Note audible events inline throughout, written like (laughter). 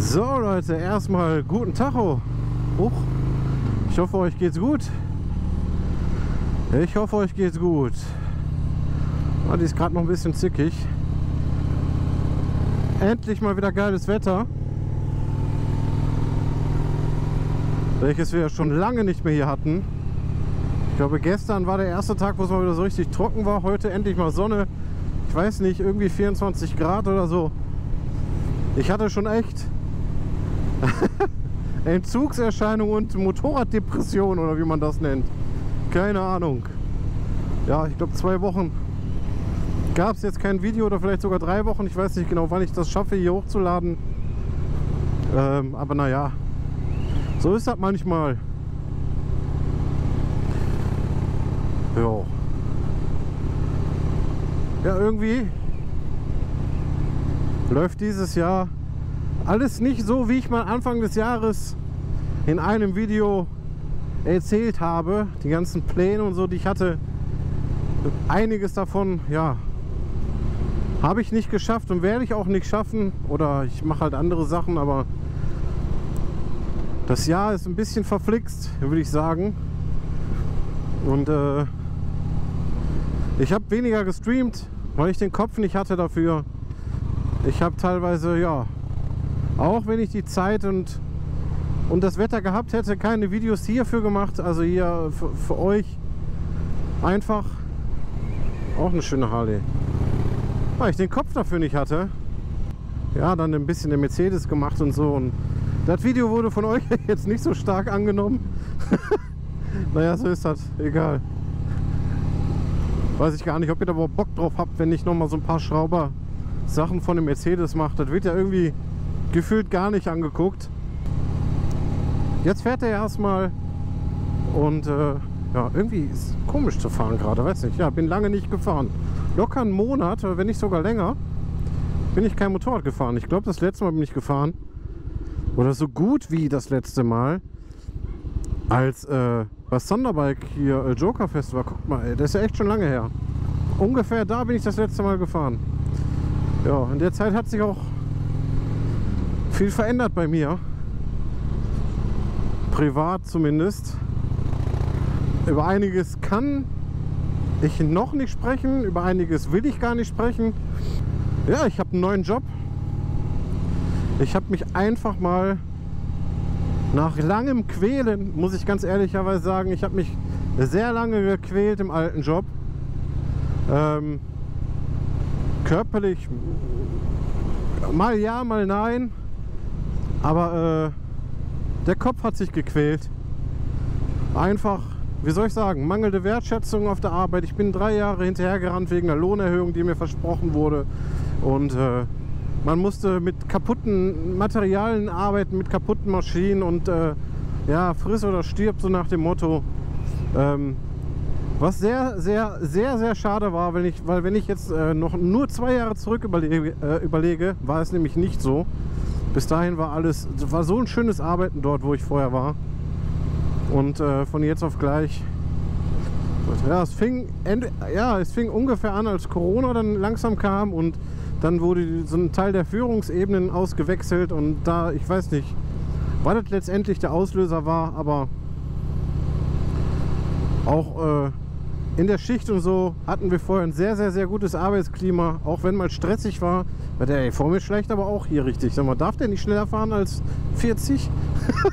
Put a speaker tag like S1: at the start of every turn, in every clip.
S1: So Leute, erstmal guten Tacho. Huch. Ich hoffe euch geht's gut. Ich hoffe euch geht's gut. Oh, die ist gerade noch ein bisschen zickig. Endlich mal wieder geiles Wetter. Welches wir schon lange nicht mehr hier hatten. Ich glaube gestern war der erste Tag, wo es mal wieder so richtig trocken war. Heute endlich mal Sonne. Ich weiß nicht, irgendwie 24 Grad oder so. Ich hatte schon echt (laughs) Entzugserscheinung und Motorraddepression oder wie man das nennt. Keine Ahnung. Ja, ich glaube zwei Wochen gab es jetzt kein Video oder vielleicht sogar drei Wochen. Ich weiß nicht genau, wann ich das schaffe, hier hochzuladen. Ähm, aber naja, so ist das manchmal. Ja. Ja, irgendwie läuft dieses Jahr alles nicht so, wie ich mal Anfang des Jahres in einem Video erzählt habe. Die ganzen Pläne und so, die ich hatte. Einiges davon, ja, habe ich nicht geschafft und werde ich auch nicht schaffen. Oder ich mache halt andere Sachen, aber das Jahr ist ein bisschen verflixt, würde ich sagen. Und äh, ich habe weniger gestreamt, weil ich den Kopf nicht hatte dafür. Ich habe teilweise, ja, auch wenn ich die Zeit und, und das Wetter gehabt hätte, keine Videos hierfür gemacht. Also hier für, für euch einfach auch eine schöne Harley. Weil ich den Kopf dafür nicht hatte. Ja, dann ein bisschen der Mercedes gemacht und so. Und das Video wurde von euch (laughs) jetzt nicht so stark angenommen. (laughs) naja, so ist das. Egal. Weiß ich gar nicht, ob ihr da überhaupt Bock drauf habt, wenn ich noch mal so ein paar Schrauber Sachen von dem Mercedes mache. Das wird ja irgendwie gefühlt gar nicht angeguckt. Jetzt fährt er erstmal und äh, ja, irgendwie ist komisch zu fahren gerade, weiß nicht. Ja, bin lange nicht gefahren. Locker einen Monat, wenn nicht sogar länger, bin ich kein Motorrad gefahren. Ich glaube, das letzte Mal bin ich gefahren oder so gut wie das letzte Mal, als äh, was Thunderbike hier äh, Joker Fest war. Guck mal, ey, das ist ja echt schon lange her. Ungefähr da bin ich das letzte Mal gefahren. Ja, in der Zeit hat sich auch viel verändert bei mir. Privat zumindest. Über einiges kann ich noch nicht sprechen, über einiges will ich gar nicht sprechen. Ja, ich habe einen neuen Job. Ich habe mich einfach mal nach langem Quälen, muss ich ganz ehrlicherweise sagen, ich habe mich sehr lange gequält im alten Job. Ähm, körperlich mal ja, mal nein. Aber äh, der Kopf hat sich gequält. Einfach, wie soll ich sagen, mangelnde Wertschätzung auf der Arbeit. Ich bin drei Jahre hinterhergerannt wegen der Lohnerhöhung, die mir versprochen wurde. Und äh, man musste mit kaputten Materialien arbeiten, mit kaputten Maschinen und äh, ja, friss oder stirb, so nach dem Motto. Ähm, was sehr, sehr, sehr, sehr schade war, wenn ich, weil wenn ich jetzt äh, noch nur zwei Jahre zurück überlege, äh, überlege, war es nämlich nicht so. Bis dahin war alles, war so ein schönes Arbeiten dort, wo ich vorher war. Und äh, von jetzt auf gleich, ja es, fing, ja, es fing ungefähr an, als Corona dann langsam kam und dann wurde so ein Teil der Führungsebenen ausgewechselt und da, ich weiß nicht, was das letztendlich der Auslöser war, aber auch äh, in der Schicht und so hatten wir vorher ein sehr, sehr, sehr gutes Arbeitsklima, auch wenn mal stressig war. Weil der vor mir schleicht aber auch hier richtig. Sag mal, darf der nicht schneller fahren als 40?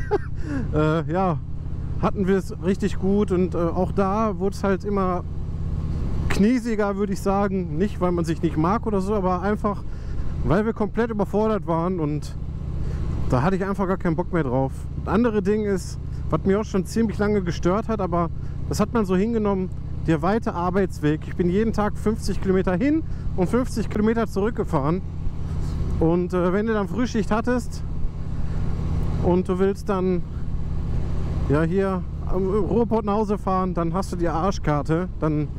S1: (laughs) äh, ja, hatten wir es richtig gut und äh, auch da wurde es halt immer kniesiger, würde ich sagen. Nicht, weil man sich nicht mag oder so, aber einfach, weil wir komplett überfordert waren und da hatte ich einfach gar keinen Bock mehr drauf. Das andere Ding ist, was mir auch schon ziemlich lange gestört hat, aber das hat man so hingenommen, der weite Arbeitsweg. Ich bin jeden Tag 50 Kilometer hin und 50 Kilometer zurückgefahren. Und äh, wenn du dann Frühschicht hattest und du willst dann ja hier am Ruhrport nach Hause fahren, dann hast du die Arschkarte. Dann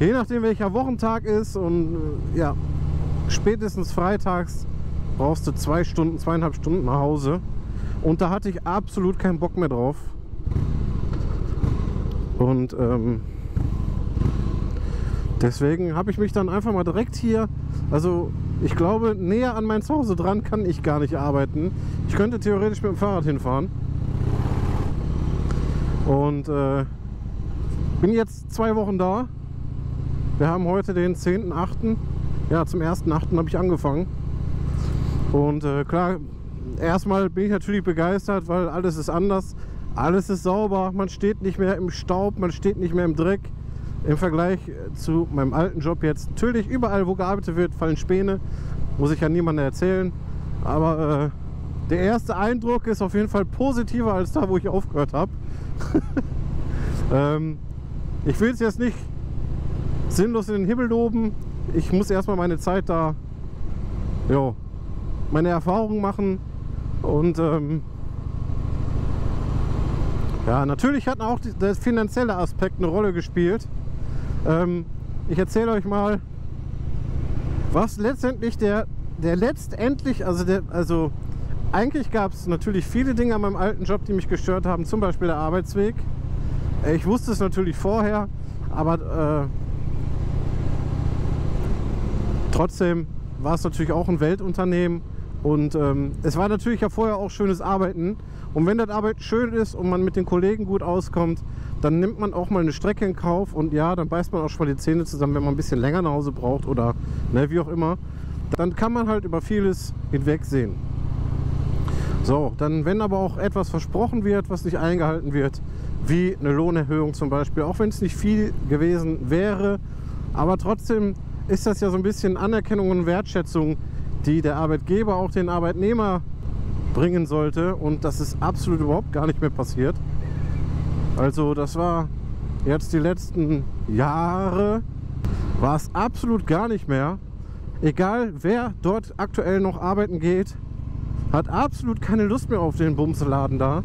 S1: je nachdem welcher Wochentag ist und äh, ja spätestens freitags brauchst du zwei Stunden, zweieinhalb Stunden nach Hause. Und da hatte ich absolut keinen Bock mehr drauf. Und ähm, Deswegen habe ich mich dann einfach mal direkt hier, also Ich glaube, näher an mein Zuhause dran kann ich gar nicht arbeiten. Ich könnte theoretisch mit dem Fahrrad hinfahren. Und äh, bin jetzt zwei Wochen da. Wir haben heute den 10.8. Ja, zum 1.8. habe ich angefangen. Und äh, klar, erstmal bin ich natürlich begeistert, weil alles ist anders. Alles ist sauber, man steht nicht mehr im Staub, man steht nicht mehr im Dreck. Im Vergleich zu meinem alten Job jetzt. Natürlich, überall wo gearbeitet wird, fallen Späne. Muss ich ja niemandem erzählen. Aber äh, der erste Eindruck ist auf jeden Fall positiver als da, wo ich aufgehört habe. (laughs) ähm, ich will es jetzt nicht sinnlos in den Himmel loben. Ich muss erstmal meine Zeit da, jo, meine Erfahrungen machen. Und ähm, ja, natürlich hat auch der finanzielle Aspekt eine Rolle gespielt. Ähm, ich erzähle euch mal, was letztendlich der, der letztendlich, also der, also eigentlich gab es natürlich viele Dinge an meinem alten Job, die mich gestört haben, zum Beispiel der Arbeitsweg. Ich wusste es natürlich vorher, aber äh, trotzdem war es natürlich auch ein Weltunternehmen und ähm, es war natürlich ja vorher auch schönes Arbeiten. Und wenn das Arbeit schön ist und man mit den Kollegen gut auskommt, dann nimmt man auch mal eine Strecke in Kauf und ja, dann beißt man auch schon mal die Zähne zusammen, wenn man ein bisschen länger nach Hause braucht oder ne, wie auch immer. Dann kann man halt über vieles hinwegsehen. So, dann wenn aber auch etwas versprochen wird, was nicht eingehalten wird, wie eine Lohnerhöhung zum Beispiel, auch wenn es nicht viel gewesen wäre, aber trotzdem ist das ja so ein bisschen Anerkennung und Wertschätzung, die der Arbeitgeber auch den Arbeitnehmer bringen sollte und das ist absolut überhaupt gar nicht mehr passiert. Also das war jetzt die letzten Jahre, war es absolut gar nicht mehr. Egal wer dort aktuell noch arbeiten geht, hat absolut keine Lust mehr auf den Bumseladen da.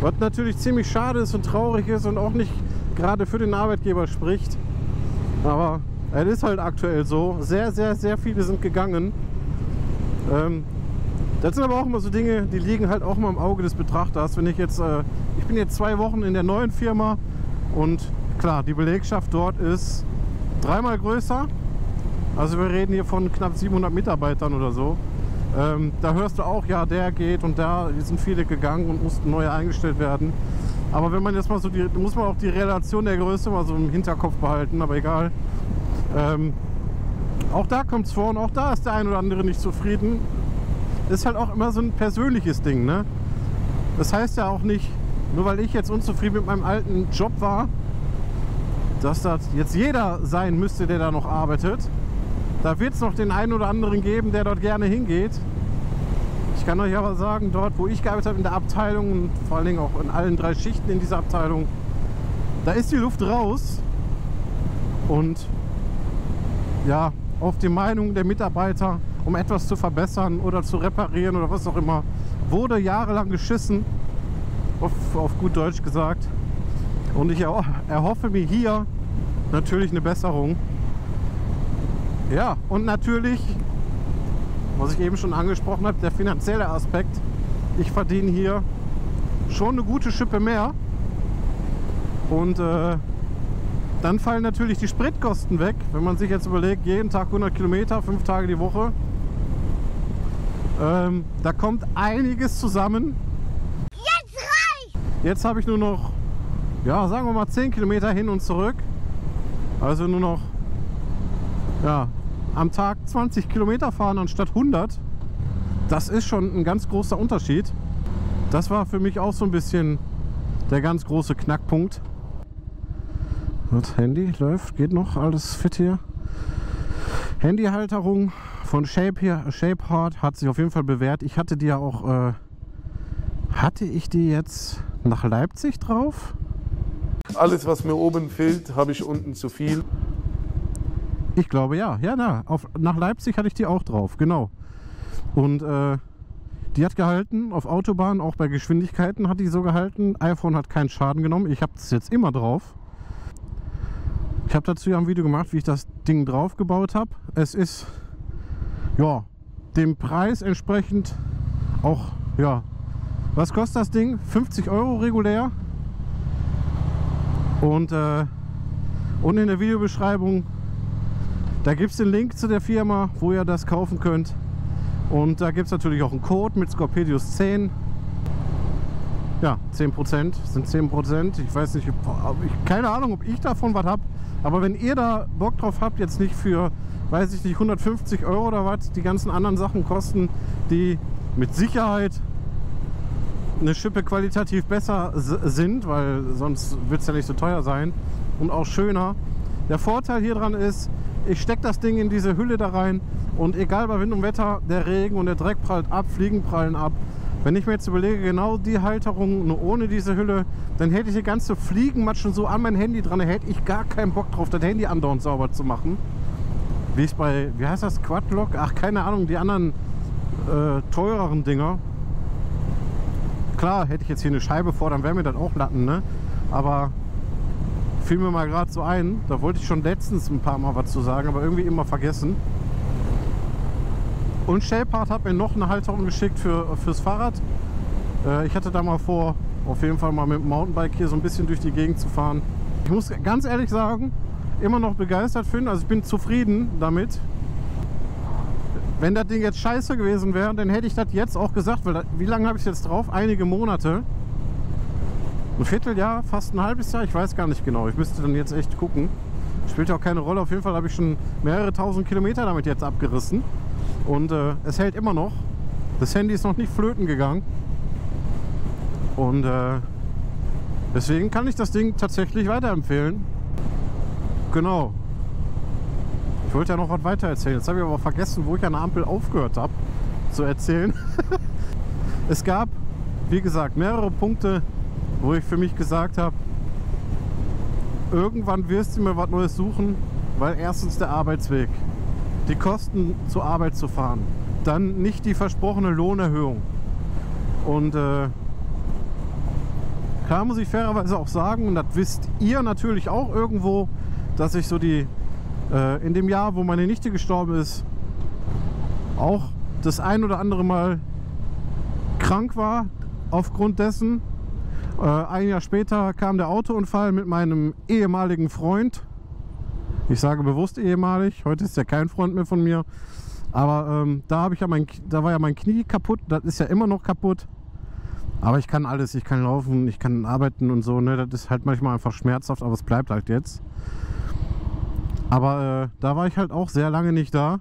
S1: Was natürlich ziemlich schade ist und traurig ist und auch nicht gerade für den Arbeitgeber spricht. Aber es ist halt aktuell so. Sehr, sehr, sehr viele sind gegangen. Ähm, das sind aber auch immer so Dinge, die liegen halt auch immer im Auge des Betrachters. Wenn ich jetzt, äh, ich bin jetzt zwei Wochen in der neuen Firma und klar, die Belegschaft dort ist dreimal größer. Also wir reden hier von knapp 700 Mitarbeitern oder so. Ähm, da hörst du auch, ja, der geht und da sind viele gegangen und mussten neue eingestellt werden. Aber wenn man jetzt mal so die, muss man auch die Relation der Größe mal so im Hinterkopf behalten, aber egal. Ähm, auch da kommt es vor und auch da ist der ein oder andere nicht zufrieden ist halt auch immer so ein persönliches Ding. Ne? Das heißt ja auch nicht, nur weil ich jetzt unzufrieden mit meinem alten Job war, dass das jetzt jeder sein müsste, der da noch arbeitet. Da wird es noch den einen oder anderen geben, der dort gerne hingeht. Ich kann euch aber sagen, dort, wo ich gearbeitet habe, in der Abteilung und vor allen Dingen auch in allen drei Schichten in dieser Abteilung, da ist die Luft raus. Und ja, auf die Meinung der Mitarbeiter um etwas zu verbessern oder zu reparieren oder was auch immer, wurde jahrelang geschissen, auf, auf gut Deutsch gesagt. Und ich erhoffe mir hier natürlich eine Besserung. Ja, und natürlich, was ich eben schon angesprochen habe, der finanzielle Aspekt. Ich verdiene hier schon eine gute Schippe mehr. Und äh, dann fallen natürlich die Spritkosten weg. Wenn man sich jetzt überlegt, jeden Tag 100 Kilometer, fünf Tage die Woche, ähm, da kommt einiges zusammen.
S2: Jetzt reicht!
S1: Jetzt habe ich nur noch, ja, sagen wir mal 10 Kilometer hin und zurück. Also nur noch, ja, am Tag 20 Kilometer fahren anstatt 100. Das ist schon ein ganz großer Unterschied. Das war für mich auch so ein bisschen der ganz große Knackpunkt. Das Handy läuft, geht noch, alles fit hier. Handyhalterung von Shape hier, Shape Hard hat sich auf jeden Fall bewährt. Ich hatte die ja auch, äh, hatte ich die jetzt nach Leipzig drauf?
S3: Alles, was mir oben fehlt, habe ich unten zu viel.
S1: Ich glaube ja, ja, na, auf, nach Leipzig hatte ich die auch drauf, genau. Und äh, die hat gehalten, auf Autobahn, auch bei Geschwindigkeiten hat die so gehalten. iPhone hat keinen Schaden genommen. Ich habe das jetzt immer drauf. Ich habe dazu ja ein Video gemacht, wie ich das Ding drauf gebaut habe. Es ist ja, dem Preis entsprechend auch, ja, was kostet das Ding? 50 Euro regulär. Und, äh, und in der Videobeschreibung Da gibt es den Link zu der Firma, wo ihr das kaufen könnt. Und da gibt es natürlich auch einen Code mit Scorpedius 10. Ja, 10% sind 10%. Ich weiß nicht, ich, keine Ahnung, ob ich davon was habe. Aber wenn ihr da Bock drauf habt, jetzt nicht für, weiß ich nicht, 150 Euro oder was, die ganzen anderen Sachen kosten, die mit Sicherheit eine Schippe qualitativ besser sind, weil sonst wird es ja nicht so teuer sein und auch schöner. Der Vorteil hier dran ist, ich stecke das Ding in diese Hülle da rein und egal bei Wind und Wetter, der Regen und der Dreck prallt ab, Fliegen prallen ab. Wenn ich mir jetzt überlege, genau die Halterung nur ohne diese Hülle, dann hätte ich die ganze Fliegenmatschen so an mein Handy dran, da hätte ich gar keinen Bock drauf, das Handy andauernd sauber zu machen. Wie es bei, wie heißt das, Quadlock? Ach, keine Ahnung, die anderen äh, teureren Dinger. Klar, hätte ich jetzt hier eine Scheibe vor, dann wäre mir das auch Latten, ne? Aber fiel mir mal gerade so ein, da wollte ich schon letztens ein paar Mal was zu sagen, aber irgendwie immer vergessen. Und Shellpart hat mir noch eine Halterung geschickt für, fürs Fahrrad. Äh, ich hatte da mal vor, auf jeden Fall mal mit dem Mountainbike hier so ein bisschen durch die Gegend zu fahren. Ich muss ganz ehrlich sagen, immer noch begeistert finden. Also ich bin zufrieden damit. Wenn das Ding jetzt scheiße gewesen wäre, dann hätte ich das jetzt auch gesagt, weil wie lange habe ich jetzt drauf? Einige Monate. Ein Vierteljahr, fast ein halbes Jahr, ich weiß gar nicht genau. Ich müsste dann jetzt echt gucken. Spielt ja auch keine Rolle. Auf jeden Fall habe ich schon mehrere tausend Kilometer damit jetzt abgerissen. Und äh, es hält immer noch. Das Handy ist noch nicht flöten gegangen. Und äh, deswegen kann ich das Ding tatsächlich weiterempfehlen. Genau. Ich wollte ja noch was weiter erzählen. Jetzt habe ich aber vergessen, wo ich an der Ampel aufgehört habe zu erzählen. (laughs) es gab, wie gesagt, mehrere Punkte, wo ich für mich gesagt habe, irgendwann wirst du mir was Neues suchen, weil erstens der Arbeitsweg, die Kosten zur Arbeit zu fahren, dann nicht die versprochene Lohnerhöhung. Und äh, klar muss ich fairerweise auch sagen, und das wisst ihr natürlich auch irgendwo, dass ich so die äh, in dem Jahr, wo meine Nichte gestorben ist, auch das ein oder andere Mal krank war aufgrund dessen. Äh, ein Jahr später kam der Autounfall mit meinem ehemaligen Freund. Ich sage bewusst ehemalig, heute ist er kein Freund mehr von mir. Aber ähm, da, ja mein, da war ja mein Knie kaputt, das ist ja immer noch kaputt. Aber ich kann alles, ich kann laufen, ich kann arbeiten und so. Ne? Das ist halt manchmal einfach schmerzhaft, aber es bleibt halt jetzt. Aber äh, da war ich halt auch sehr lange nicht da.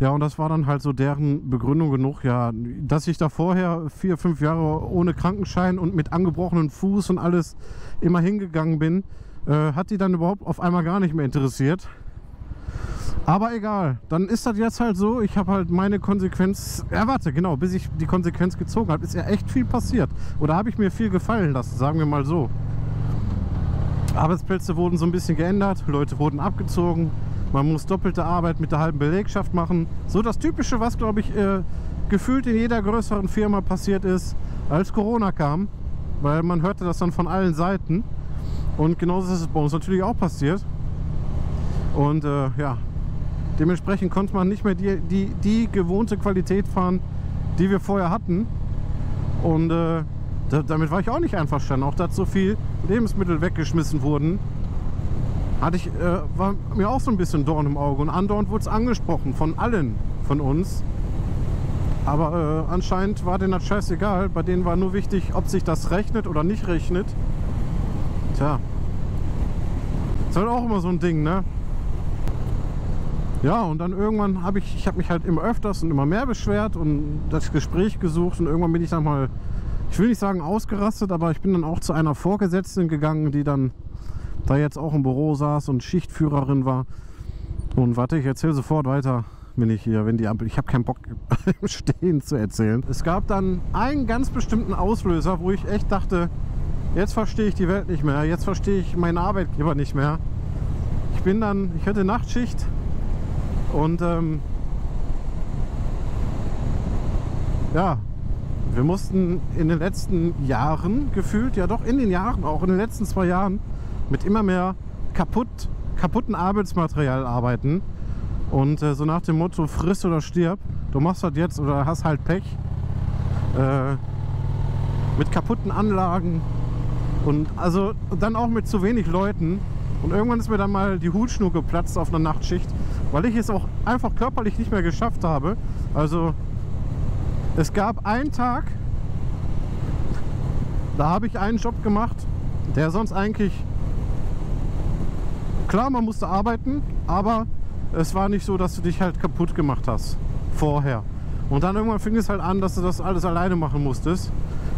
S1: Ja, und das war dann halt so deren Begründung genug, ja, dass ich da vorher vier, fünf Jahre ohne Krankenschein und mit angebrochenen Fuß und alles immer hingegangen bin, äh, hat die dann überhaupt auf einmal gar nicht mehr interessiert. Aber egal, dann ist das jetzt halt so, ich habe halt meine Konsequenz, ja warte, genau, bis ich die Konsequenz gezogen habe, ist ja echt viel passiert. Oder habe ich mir viel gefallen lassen, sagen wir mal so. Arbeitsplätze wurden so ein bisschen geändert, Leute wurden abgezogen, man muss doppelte Arbeit mit der halben Belegschaft machen. So das Typische, was glaube ich äh, gefühlt in jeder größeren Firma passiert ist, als Corona kam. Weil man hörte das dann von allen Seiten. Und genauso ist es bei uns natürlich auch passiert. Und äh, ja, dementsprechend konnte man nicht mehr die, die, die gewohnte Qualität fahren, die wir vorher hatten. Und äh, damit war ich auch nicht einverstanden. Auch dass so viel Lebensmittel weggeschmissen wurden hatte ich, äh, war mir auch so ein bisschen Dorn im Auge. Und andauernd wurde es angesprochen von allen von uns. Aber äh, anscheinend war denen das scheißegal. Bei denen war nur wichtig, ob sich das rechnet oder nicht rechnet. Tja. Ist halt auch immer so ein Ding, ne? Ja, und dann irgendwann habe ich, ich habe mich halt immer öfters und immer mehr beschwert und das Gespräch gesucht und irgendwann bin ich dann mal, ich will nicht sagen ausgerastet, aber ich bin dann auch zu einer Vorgesetzten gegangen, die dann da jetzt auch im Büro saß und Schichtführerin war. Und warte, ich erzähle sofort weiter, wenn ich hier, wenn die Ampel. Ich habe keinen Bock (laughs) im Stehen zu erzählen. Es gab dann einen ganz bestimmten Auslöser, wo ich echt dachte, jetzt verstehe ich die Welt nicht mehr, jetzt verstehe ich meinen Arbeitgeber nicht mehr. Ich bin dann, ich hatte Nachtschicht und ähm, ja, wir mussten in den letzten Jahren gefühlt, ja doch in den Jahren, auch in den letzten zwei Jahren, mit immer mehr kaputt, kaputten Arbeitsmaterial arbeiten. Und äh, so nach dem Motto, friss oder stirb. Du machst das jetzt oder hast halt Pech. Äh, mit kaputten Anlagen. Und also dann auch mit zu wenig Leuten. Und irgendwann ist mir dann mal die Hutschnur geplatzt auf einer Nachtschicht, weil ich es auch einfach körperlich nicht mehr geschafft habe. Also es gab einen Tag, da habe ich einen Job gemacht, der sonst eigentlich klar, man musste arbeiten, aber es war nicht so, dass du dich halt kaputt gemacht hast vorher. Und dann irgendwann fing es halt an, dass du das alles alleine machen musstest.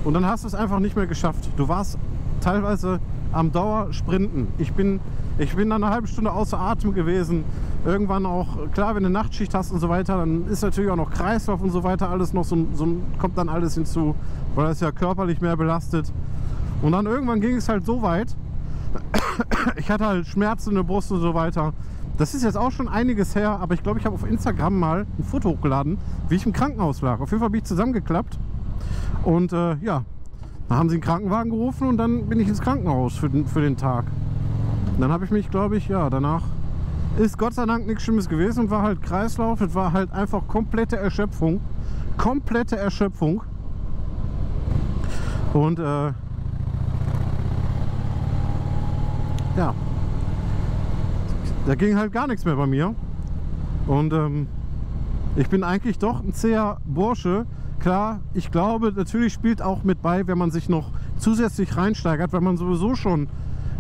S1: Und dann hast du es einfach nicht mehr geschafft. Du warst teilweise am Dauersprinten. Ich bin, ich bin dann eine halbe Stunde außer Atem gewesen. Irgendwann auch, klar, wenn du Nachtschicht hast und so weiter, dann ist natürlich auch noch Kreislauf und so weiter alles noch so, so kommt dann alles hinzu, weil das ja körperlich mehr belastet. Und dann irgendwann ging es halt so weit, (coughs) ich hatte halt Schmerzen in der Brust und so weiter. Das ist jetzt auch schon einiges her, aber ich glaube, ich habe auf Instagram mal ein Foto hochgeladen, wie ich im Krankenhaus lag. Auf jeden Fall bin ich zusammengeklappt und äh, ja, dann haben sie einen Krankenwagen gerufen und dann bin ich ins Krankenhaus für den, für den Tag. Und dann habe ich mich, glaube ich, ja, danach ist Gott sei Dank nichts Schlimmes gewesen war halt Kreislauf. Es war halt einfach komplette Erschöpfung. Komplette Erschöpfung. Und äh, ja, da ging halt gar nichts mehr bei mir. Und ähm, ich bin eigentlich doch ein zäher Bursche. Klar, ich glaube, natürlich spielt auch mit bei, wenn man sich noch zusätzlich reinsteigert, wenn man sowieso schon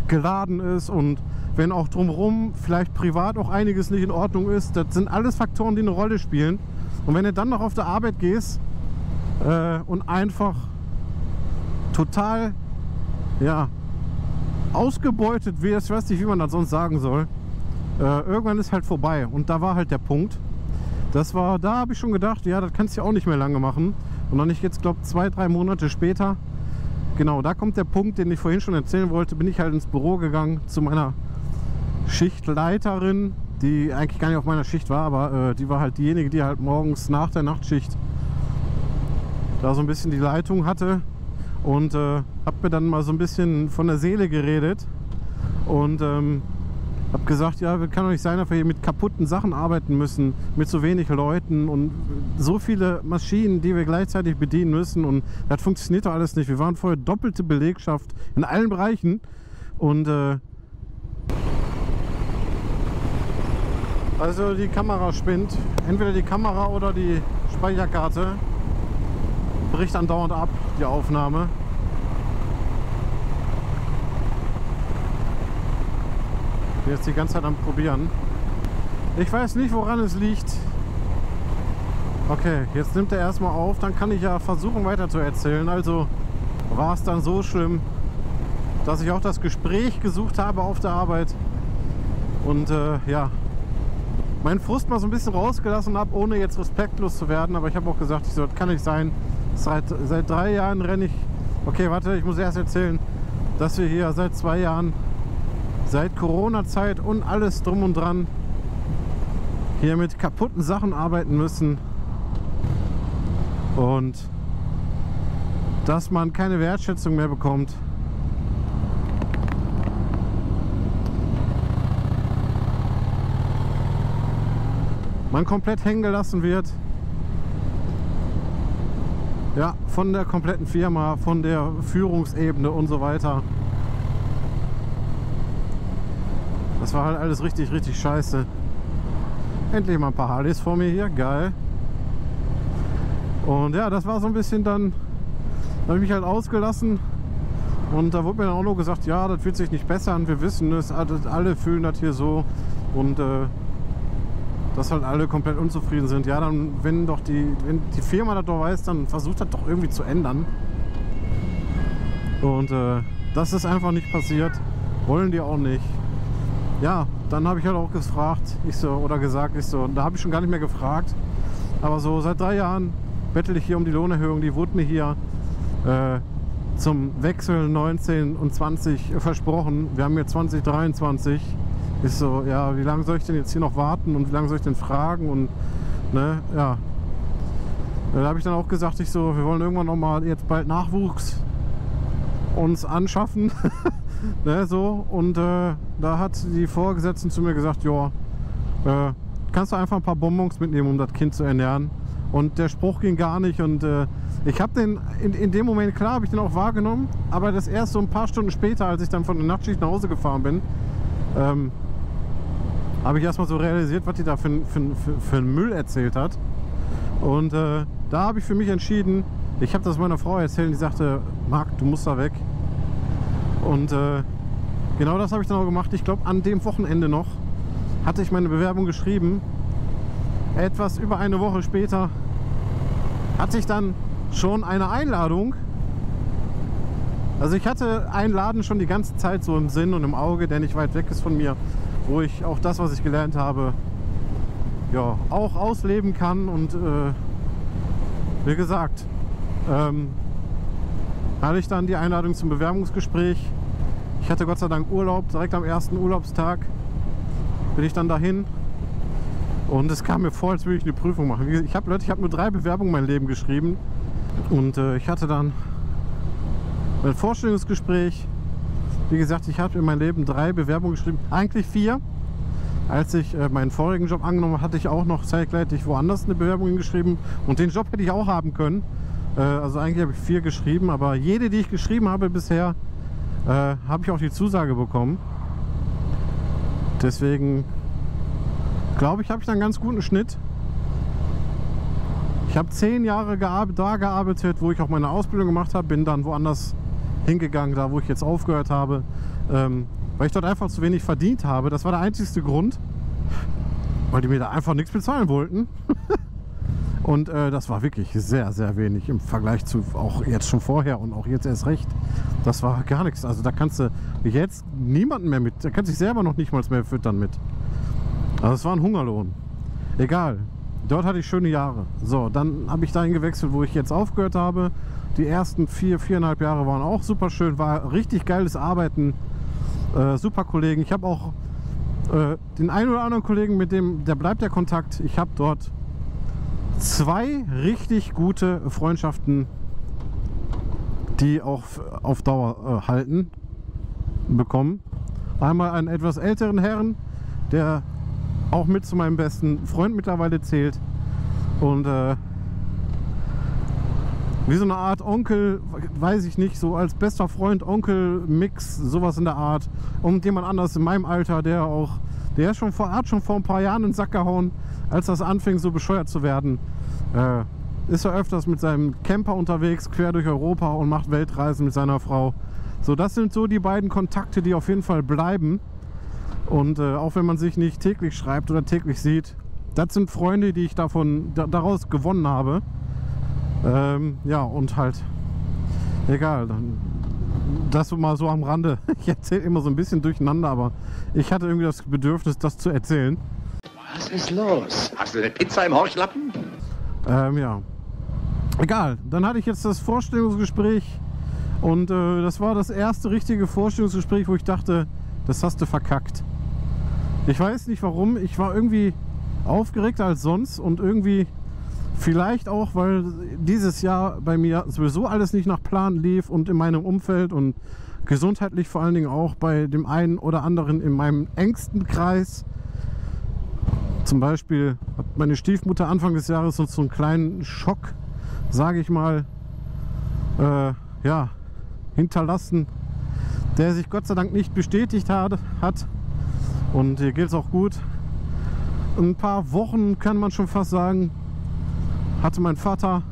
S1: geladen ist und wenn auch drumherum vielleicht privat auch einiges nicht in Ordnung ist. Das sind alles Faktoren, die eine Rolle spielen. Und wenn du dann noch auf der Arbeit gehst äh, und einfach total ja, ausgebeutet wirst, ich weiß nicht, wie man das sonst sagen soll, äh, irgendwann ist halt vorbei. Und da war halt der Punkt. Das war, da habe ich schon gedacht, ja, das kannst du ja auch nicht mehr lange machen. Und dann nicht jetzt, glaube zwei, drei Monate später. Genau, da kommt der Punkt, den ich vorhin schon erzählen wollte. Bin ich halt ins Büro gegangen zu meiner Schichtleiterin, die eigentlich gar nicht auf meiner Schicht war, aber äh, die war halt diejenige, die halt morgens nach der Nachtschicht da so ein bisschen die Leitung hatte und äh, hab mir dann mal so ein bisschen von der Seele geredet und ähm, habe gesagt, ja, kann doch nicht sein, dass wir hier mit kaputten Sachen arbeiten müssen, mit so wenig Leuten und so viele Maschinen, die wir gleichzeitig bedienen müssen und das funktioniert doch alles nicht. Wir waren vorher doppelte Belegschaft in allen Bereichen und äh, also die Kamera spinnt. Entweder die Kamera oder die Speicherkarte bricht andauernd ab, die Aufnahme. bin jetzt die ganze Zeit am Probieren. Ich weiß nicht, woran es liegt. Okay, jetzt nimmt er erstmal auf. Dann kann ich ja versuchen weiter zu erzählen. Also war es dann so schlimm, dass ich auch das Gespräch gesucht habe auf der Arbeit. Und äh, ja, meinen Frust mal so ein bisschen rausgelassen habe, ohne jetzt respektlos zu werden. Aber ich habe auch gesagt, ich so, das kann nicht sein. Seit, seit drei Jahren renne ich. Okay, warte, ich muss erst erzählen, dass wir hier seit zwei Jahren seit Corona-Zeit und alles drum und dran hier mit kaputten Sachen arbeiten müssen und dass man keine Wertschätzung mehr bekommt. Man komplett hängen gelassen wird. Ja, von der kompletten Firma, von der Führungsebene und so weiter. Das war halt alles richtig, richtig scheiße. Endlich mal ein paar Harleys vor mir hier, geil. Und ja, das war so ein bisschen dann, da habe ich mich halt ausgelassen. Und da wurde mir dann auch nur gesagt, ja, das wird sich nicht bessern, wir wissen es, alle fühlen das hier so. Und äh, dass halt alle komplett unzufrieden sind. Ja, dann, wenn doch die, wenn die Firma das doch weiß, dann versucht das doch irgendwie zu ändern. Und äh, das ist einfach nicht passiert. Wollen die auch nicht ja, dann habe ich halt auch gefragt, ich so, oder gesagt, ich so, da habe ich schon gar nicht mehr gefragt. Aber so seit drei Jahren bettel ich hier um die Lohnerhöhung, die wurde mir hier äh, zum Wechsel 19 und 20 versprochen. Wir haben jetzt 2023. Ist so, ja, wie lange soll ich denn jetzt hier noch warten und wie lange soll ich denn fragen und ne, ja. Da habe ich dann auch gesagt, ich so, wir wollen irgendwann noch mal jetzt bald Nachwuchs uns anschaffen. (laughs) ne, so. Und äh, da hat die Vorgesetzten zu mir gesagt, ja, äh, kannst du einfach ein paar Bonbons mitnehmen, um das Kind zu ernähren. Und der Spruch ging gar nicht. Und äh, ich habe den in, in, dem Moment, klar, habe ich den auch wahrgenommen. Aber das erst so ein paar Stunden später, als ich dann von der Nachtschicht nach Hause gefahren bin, ähm, habe ich erstmal so realisiert, was die da für, für, für, für einen Müll erzählt hat. Und äh, da habe ich für mich entschieden, ich habe das meiner Frau erzählt die sagte, Marc, du musst da weg. Und äh, genau das habe ich dann auch gemacht. Ich glaube, an dem Wochenende noch hatte ich meine Bewerbung geschrieben. Etwas über eine Woche später hatte ich dann schon eine Einladung. Also ich hatte einen Laden schon die ganze Zeit so im Sinn und im Auge, der nicht weit weg ist von mir, wo ich auch das, was ich gelernt habe, ja, auch ausleben kann. Und äh, wie gesagt, ähm, hatte ich dann die Einladung zum Bewerbungsgespräch. Ich hatte Gott sei Dank Urlaub, direkt am ersten Urlaubstag bin ich dann dahin. Und es kam mir vor, als würde ich eine Prüfung machen. Ich habe Leute, ich habe nur drei Bewerbungen mein Leben geschrieben. Und äh, ich hatte dann mein Vorstellungsgespräch. Wie gesagt, ich habe in meinem Leben drei Bewerbungen geschrieben. Eigentlich vier. Als ich äh, meinen vorigen Job angenommen habe, hatte ich auch noch zeitgleich woanders eine Bewerbung geschrieben. Und den Job hätte ich auch haben können. Äh, also eigentlich habe ich vier geschrieben, aber jede, die ich geschrieben habe bisher, äh, habe ich auch die Zusage bekommen. Deswegen glaube ich, habe ich da einen ganz guten Schnitt. Ich habe zehn Jahre da gearbeitet, wo ich auch meine Ausbildung gemacht habe, bin dann woanders hingegangen, da wo ich jetzt aufgehört habe, ähm, weil ich dort einfach zu wenig verdient habe. Das war der einzigste Grund, weil die mir da einfach nichts bezahlen wollten. (laughs) Und äh, das war wirklich sehr, sehr wenig im Vergleich zu auch jetzt schon vorher und auch jetzt erst recht. Das war gar nichts. Also da kannst du jetzt niemanden mehr mit, da kannst du dich selber noch nicht mal mehr füttern mit. Also es war ein Hungerlohn. Egal. Dort hatte ich schöne Jahre. So, dann habe ich dahin gewechselt, wo ich jetzt aufgehört habe. Die ersten vier, viereinhalb Jahre waren auch super schön. War richtig geiles Arbeiten. Äh, super Kollegen. Ich habe auch äh, den einen oder anderen Kollegen, mit dem, der bleibt der Kontakt. Ich habe dort zwei richtig gute Freundschaften, die auch auf Dauer äh, halten, bekommen. Einmal einen etwas älteren Herrn, der auch mit zu meinem besten Freund mittlerweile zählt. Und äh, wie so eine Art Onkel, weiß ich nicht, so als bester Freund, Onkel, Mix, sowas in der Art. Und jemand anders in meinem Alter, der auch, der schon vor, hat schon vor ein paar Jahren in den Sack gehauen, als das anfing so bescheuert zu werden. Äh, ist er öfters mit seinem Camper unterwegs, quer durch Europa und macht Weltreisen mit seiner Frau. So, das sind so die beiden Kontakte, die auf jeden Fall bleiben. Und äh, auch wenn man sich nicht täglich schreibt oder täglich sieht, das sind Freunde, die ich davon da, daraus gewonnen habe. Ähm, ja, und halt, egal, das mal so am Rande. (laughs) Ich erzähle immer so ein bisschen durcheinander, aber ich hatte irgendwie das Bedürfnis, das zu erzählen.
S4: Was ist los? Hast du eine Pizza im Horchlappen?
S1: Ähm, ja, egal. Dann hatte ich jetzt das Vorstellungsgespräch und äh, das war das erste richtige Vorstellungsgespräch, wo ich dachte, das hast du verkackt. Ich weiß nicht warum. Ich war irgendwie aufgeregter als sonst und irgendwie vielleicht auch, weil dieses Jahr bei mir sowieso alles nicht nach Plan lief und in meinem Umfeld und gesundheitlich vor allen Dingen auch bei dem einen oder anderen in meinem engsten Kreis. Zum Beispiel hat meine Stiefmutter Anfang des Jahres uns so einen kleinen Schock, sage ich mal, äh, ja, hinterlassen, der sich Gott sei Dank nicht bestätigt hat. hat. Und hier geht es auch gut. ein paar Wochen kann man schon fast sagen, hatte mein Vater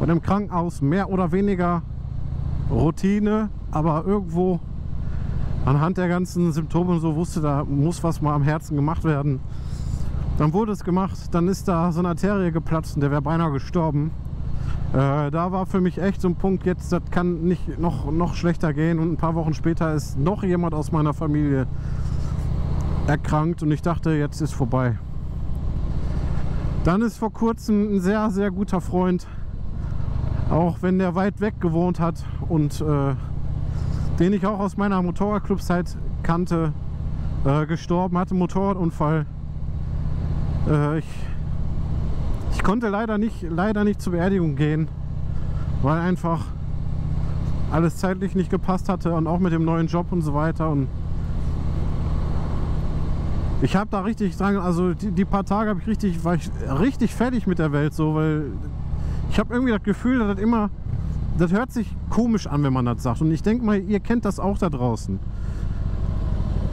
S1: bei dem Krankenhaus mehr oder weniger Routine, aber irgendwo anhand der ganzen Symptome und so wusste, da muss was mal am Herzen gemacht werden. Dann wurde es gemacht, dann ist da so eine Arterie geplatzt und der wäre beinahe gestorben. Äh, da war für mich echt so ein Punkt, jetzt das kann nicht noch, noch schlechter gehen und ein paar Wochen später ist noch jemand aus meiner Familie erkrankt und ich dachte, jetzt ist vorbei. Dann ist vor kurzem ein sehr, sehr guter Freund, auch wenn der weit weg gewohnt hat und äh, den ich auch aus meiner Motorradclubzeit kannte, äh, gestorben, hatte einen Motorradunfall. Äh, ich, ich konnte leider nicht, leider nicht zur Beerdigung gehen, weil einfach alles zeitlich nicht gepasst hatte und auch mit dem neuen Job und so weiter. Und ich habe da richtig dran, also die, die paar Tage habe ich richtig, war ich richtig fertig mit der Welt so, weil ich habe irgendwie das Gefühl, dass das immer, das hört sich komisch an, wenn man das sagt. Und ich denke mal, ihr kennt das auch da draußen.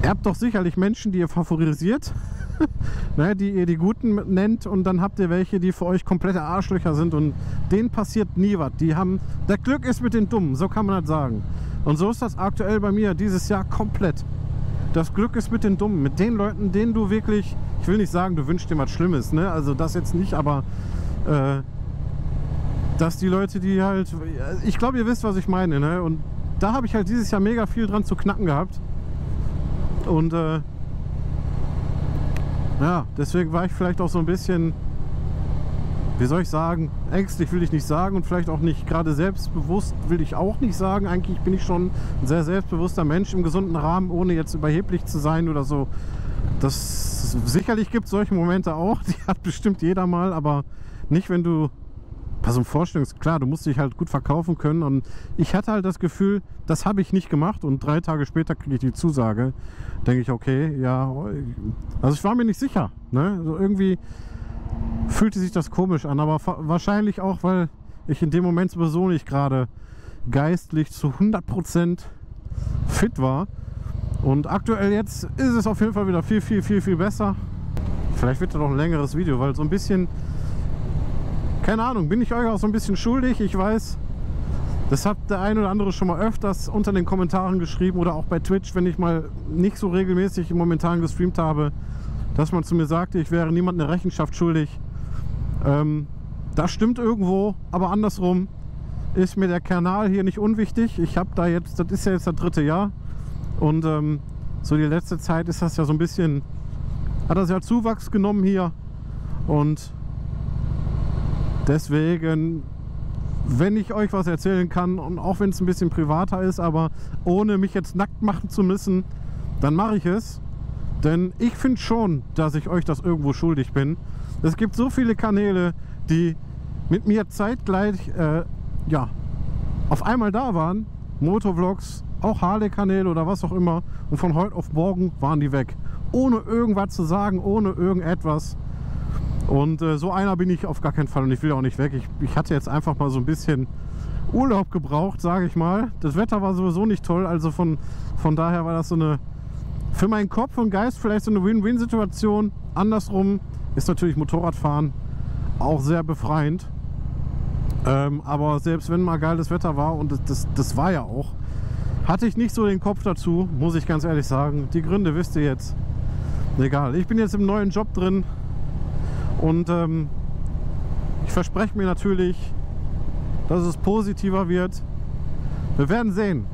S1: Ihr habt doch sicherlich Menschen, die ihr favorisiert, (laughs) ne, die ihr die Guten nennt und dann habt ihr welche, die für euch komplette Arschlöcher sind und denen passiert nie was. Die haben, das Glück ist mit den Dummen, so kann man das sagen. Und so ist das aktuell bei mir dieses Jahr komplett. Das Glück ist mit den Dummen, mit den Leuten, denen du wirklich, ich will nicht sagen, du wünschst dir was Schlimmes, ne? Also das jetzt nicht, aber äh, dass die Leute, die halt, ich glaube, ihr wisst, was ich meine, ne? Und da habe ich halt dieses Jahr mega viel dran zu knacken gehabt. Und äh, ja, deswegen war ich vielleicht auch so ein bisschen, wie soll ich sagen, ängstlich will ich nicht sagen und vielleicht auch nicht gerade selbstbewusst will ich auch nicht sagen. Eigentlich bin ich schon ein sehr selbstbewusster Mensch im gesunden Rahmen, ohne jetzt überheblich zu sein oder so. Das sicherlich gibt es solche Momente auch, (laughs) die hat bestimmt jeder mal, aber nicht, wenn du bei so einem Vorstellungs... Klar, du musst dich halt gut verkaufen können und ich hatte halt das Gefühl, das habe ich nicht gemacht und drei Tage später kriege ich die Zusage. Denke ich, okay, ja, also ich war mir nicht sicher. Ne? Also irgendwie fühlte sich das komisch an, aber wahrscheinlich auch, weil ich in dem Moment sowieso nicht gerade geistlich zu 100% fit war. Und aktuell jetzt ist es auf jeden Fall wieder viel, viel, viel, viel besser. Vielleicht wird das noch ein längeres Video, weil so ein bisschen keine Ahnung, bin ich euch auch so ein bisschen schuldig. Ich weiß, das hat der ein oder andere schon mal öfters unter den Kommentaren geschrieben oder auch bei Twitch, wenn ich mal nicht so regelmäßig momentan gestreamt habe, dass man zu mir sagte, ich wäre niemand eine Rechenschaft schuldig. Ähm, das stimmt irgendwo, aber andersrum ist mir der Kanal hier nicht unwichtig. Ich habe da jetzt, das ist ja jetzt das dritte Jahr und ähm, so die letzte Zeit ist das ja so ein bisschen, hat das ja Zuwachs genommen hier und Deswegen, wenn ich euch was erzählen kann und auch wenn es ein bisschen privater ist, aber ohne mich jetzt nackt machen zu müssen, dann mache ich es. Denn ich finde schon, dass ich euch das irgendwo schuldig bin. Es gibt so viele Kanäle, die mit mir zeitgleich äh, ja, auf einmal da waren. Motovlogs, auch Harley-Kanäle oder was auch immer. Und von heute auf morgen waren die weg. Ohne irgendwas zu sagen, ohne irgendetwas. Und äh, so einer bin ich auf gar keinen Fall und ich will auch nicht weg. Ich, ich hatte jetzt einfach mal so ein bisschen Urlaub gebraucht, sage ich mal. Das Wetter war sowieso nicht toll, also von, von daher war das so eine, für meinen Kopf und Geist vielleicht so eine Win-Win-Situation. Andersrum ist natürlich Motorradfahren auch sehr befreiend. Ähm, aber selbst wenn mal geiles Wetter war, und das, das, war ja auch, hatte ich nicht so den Kopf dazu, muss ich ganz ehrlich sagen. Die Gründe wisst ihr jetzt. Egal, ich bin jetzt im neuen Job drin. Und ähm, ich verspreche mir natürlich, dass es positiver wird. Wir werden sehen.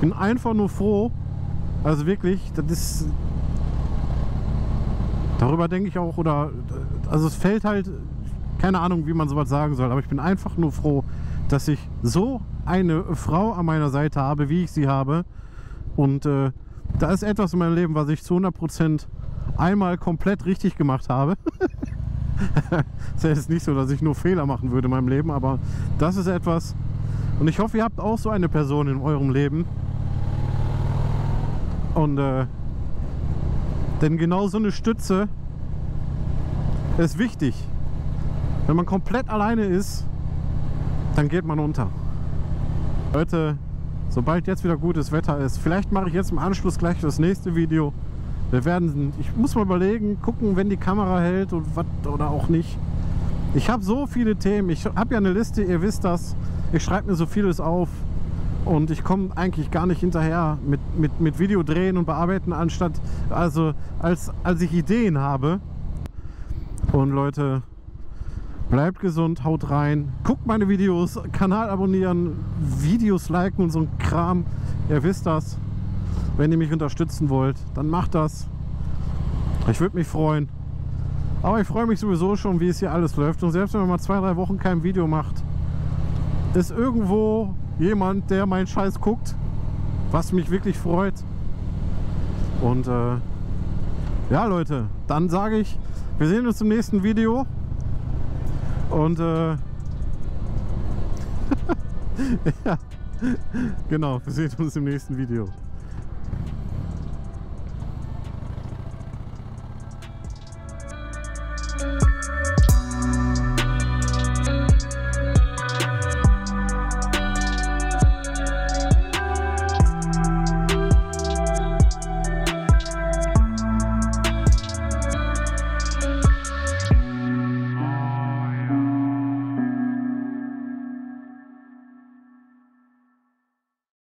S1: Bin einfach nur froh. Also wirklich, das ist. Darüber denke ich auch, oder. Also es fällt halt. Keine Ahnung, wie man sowas sagen soll, aber ich bin einfach nur froh, dass ich so eine Frau an meiner Seite habe, wie ich sie habe. Und äh, da ist etwas in meinem Leben, was ich zu 100% einmal komplett richtig gemacht habe. (laughs) Es ist nicht so, dass ich nur Fehler machen würde in meinem Leben, aber das ist etwas. Und ich hoffe, ihr habt auch so eine Person in eurem Leben. Und äh, denn genau so eine Stütze ist wichtig. Wenn man komplett alleine ist, dann geht man unter. Leute, sobald jetzt wieder gutes Wetter ist, vielleicht mache ich jetzt im Anschluss gleich das nächste Video. Wir werden, ich muss mal überlegen, gucken, wenn die Kamera hält und was oder auch nicht. Ich habe so viele Themen. Ich habe ja eine Liste, ihr wisst das. Ich schreibe mir so vieles auf und ich komme eigentlich gar nicht hinterher mit, mit, mit Video drehen und bearbeiten, anstatt also als, als ich Ideen habe. Und Leute, bleibt gesund, haut rein, guckt meine Videos, Kanal abonnieren, Videos liken und so ein Kram. Ihr wisst das. Wenn ihr mich unterstützen wollt, dann macht das. Ich würde mich freuen. Aber ich freue mich sowieso schon, wie es hier alles läuft. Und selbst wenn man mal zwei, drei Wochen kein Video macht, ist irgendwo jemand, der meinen Scheiß guckt, was mich wirklich freut. Und äh, ja, Leute, dann sage ich, wir sehen uns im nächsten Video. Und äh, (laughs) ja, genau, wir sehen uns im nächsten Video.